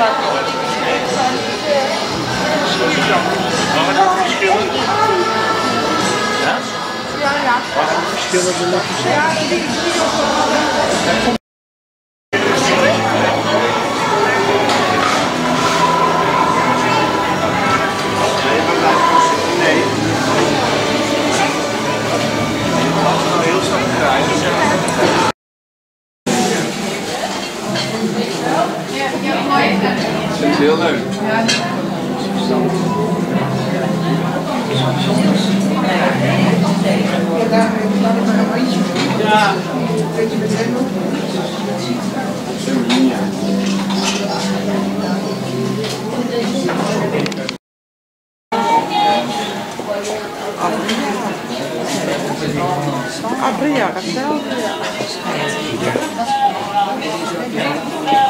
Ja, ja. Dat is heel leuk. Abria, Castel. Hier vijf drie. Ja, is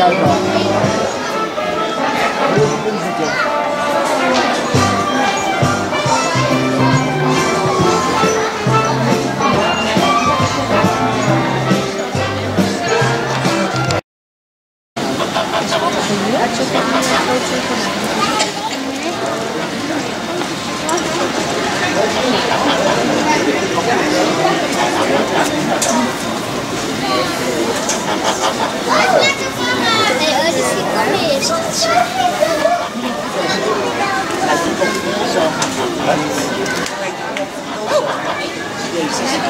viajar. Jezus.